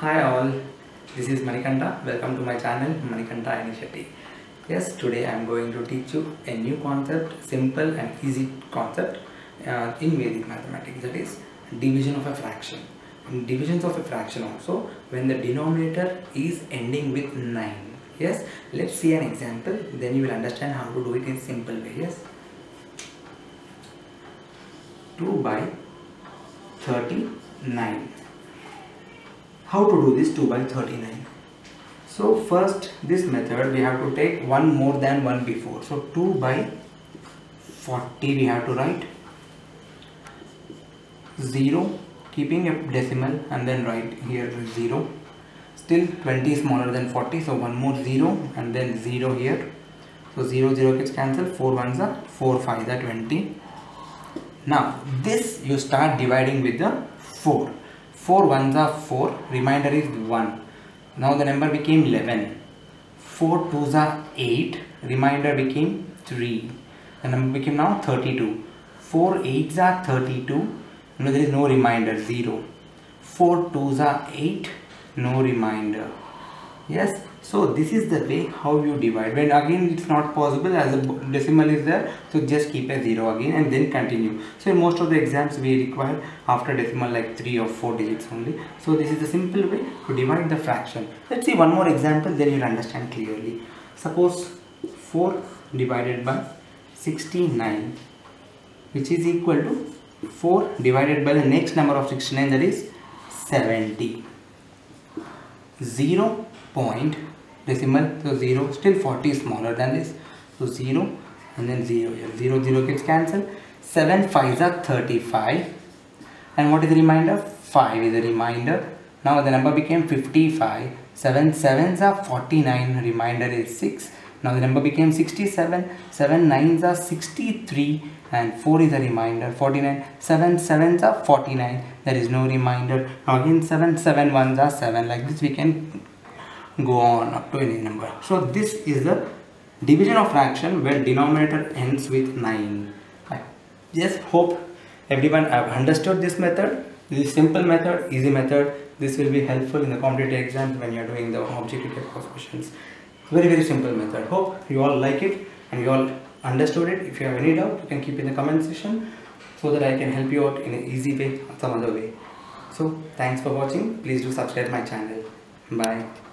Hi all, this is Manikanta. Welcome to my channel Manikanta Yenishetty. Yes, today I am going to teach you a new concept, simple and easy concept uh, in Vedic mathematics. That is division of a fraction. In divisions of a fraction also, when the denominator is ending with 9. Yes, let's see an example. Then you will understand how to do it in simple way. Yes. 2 by 39 how to do this 2 by 39 so first this method we have to take one more than one before. So 2 by 40 we have to write. 0 keeping a decimal and then write here 0 still 20 is smaller than 40 so one more 0 and then 0 here. So 0 0 gets cancelled. 4 ones are 4 5 are 20 now this you start dividing with the 4. 4 ones are 4, remainder is 1. Now the number became 11. 4 twos are 8, remainder became 3. The number became now 32. 4 eights are 32, no there is no remainder 0. 4 twos are 8, no remainder. Yes, so this is the way how you divide. When again it's not possible as a decimal is there, so just keep a zero again and then continue. So in most of the exams we require after decimal like three or four digits only. So this is the simple way to divide the fraction. Let's see one more example, then you'll understand clearly. Suppose 4 divided by 69 which is equal to 4 divided by the next number of 69 that is 70 0 point decimal so 0 still 40 is smaller than this. So 0 and then 0 here. 0 0 gets cancelled. 7 5s are 35 and what is the remainder? 5 is the remainder. Now the number became 55 7 7s are 49 remainder is 6 now the number became 67 7 9s are 63 and 4 is a remainder 49 7 7s are 49 there is no remainder. Now again 7 7 1s are 7 like this we can go on up to any number. So this is the division of fraction where denominator ends with 9 i just hope everyone have understood this method. This is simple method easy method. This will be helpful in the competitive exams when you are doing the objective questions. Very very simple method. Hope you all like it and you all understood it. If you have any doubt you can keep in the comment section so that i can help you out in an easy way or some other way. So thanks for watching. Please do subscribe my channel. Bye